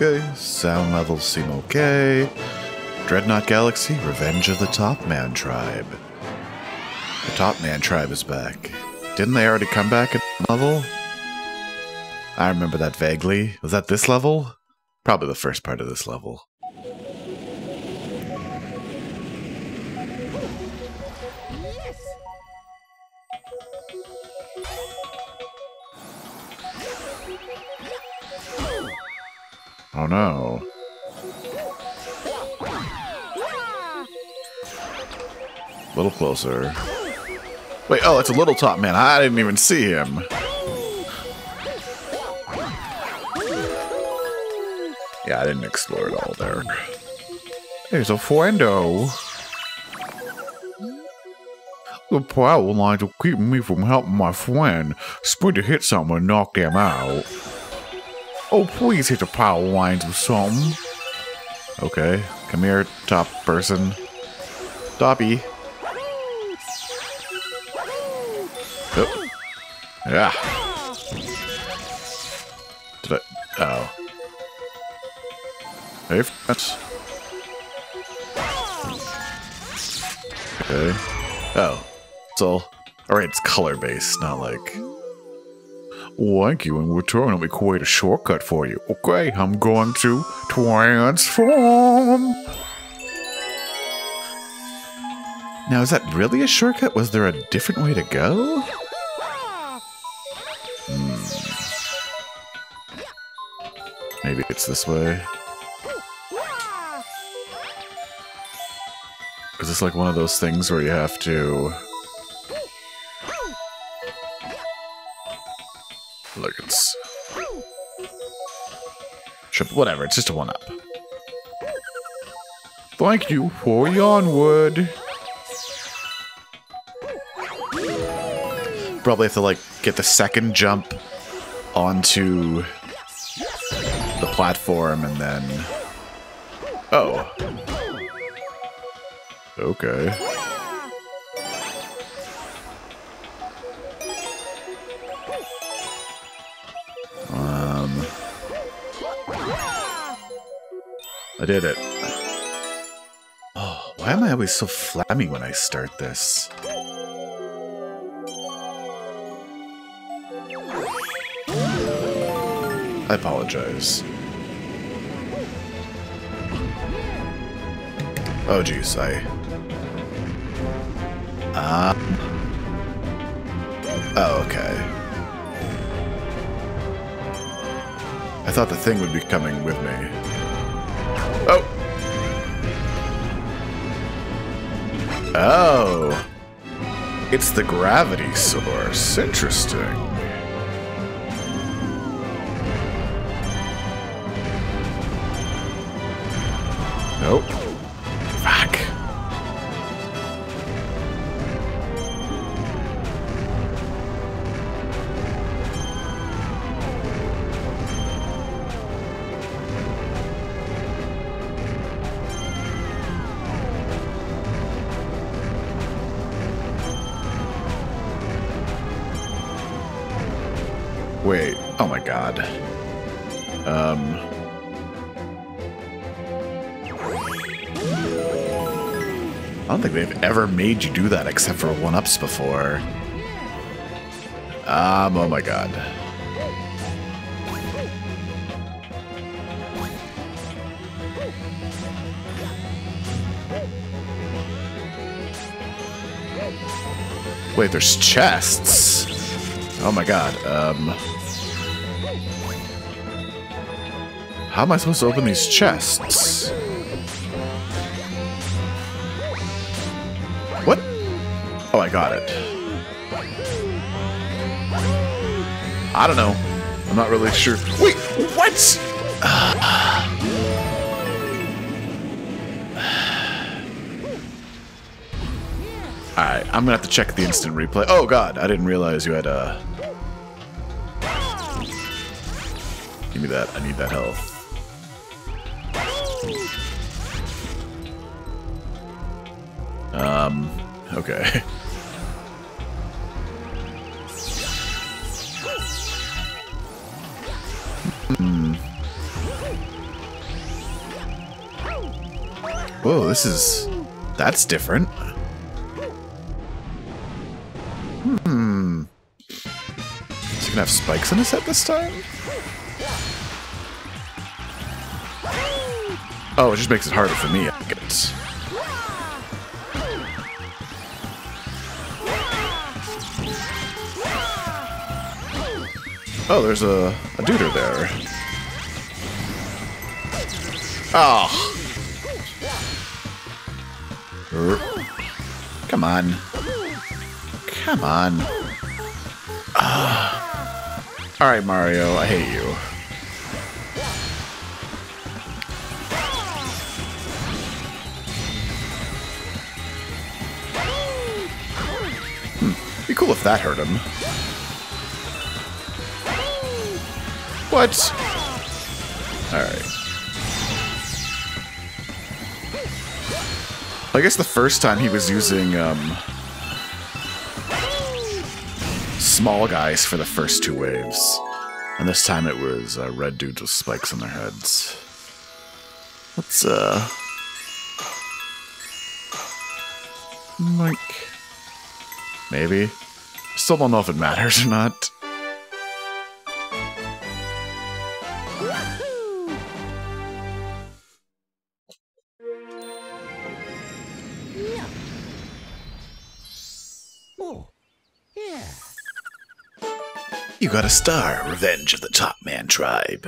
Okay, sound levels seem okay. Dreadnought Galaxy, Revenge of the Topman Tribe. The Topman Tribe is back. Didn't they already come back at level? I remember that vaguely. Was that this level? Probably the first part of this level. Oh no. A little closer. Wait, oh, it's a little top man. I didn't even see him. Yeah, I didn't explore it all there. There's a friendo. The power lines are keeping me from helping my friend. Sprint to hit someone and knock them out. Oh, please hit the power lines with something. Okay, come here, top person. Dobby. Oh. Yeah. Did I? Oh. Hey, friends. Okay. Oh. It's all. Alright, it's color based, not like. Thank you, and return be quite a shortcut for you. Okay, I'm going to transform. Now, is that really a shortcut? Was there a different way to go? Hmm. Maybe it's this way. Is this like one of those things where you have to... Look, it's... Trip, whatever, it's just a one-up. Thank you for Yonwood. Probably have to, like, get the second jump onto the platform and then... Oh. Okay. Did it. Oh, why am I always so flammy when I start this? I apologize. Oh jeez, I... Um... Oh, okay. I thought the thing would be coming with me. Oh! Oh! It's the gravity source. Interesting. Nope. Wait. Oh my god. Um... I don't think they've ever made you do that except for one-ups before. Um, oh my god. Wait, there's chests. Oh my god. Um, how am I supposed to open these chests? What? Oh, I got it. I don't know. I'm not really sure. Wait, what? Alright, I'm gonna have to check the instant replay. Oh god, I didn't realize you had a... Give me that, I need that health. Um, okay. Hmm. Whoa, this is... That's different. Hmm. Is he gonna have spikes in his head this time? Oh, it just makes it harder for me. Oh, there's a, a duder there. Oh. Come on. Come on. Ah. Alright, Mario, I hate you. That hurt him. What? Alright. I guess the first time he was using um, small guys for the first two waves. And this time it was uh, red dudes with spikes on their heads. Let's, uh... Like... Maybe? Still don't know if it matters or not. You got a star, Revenge of the Topman Tribe.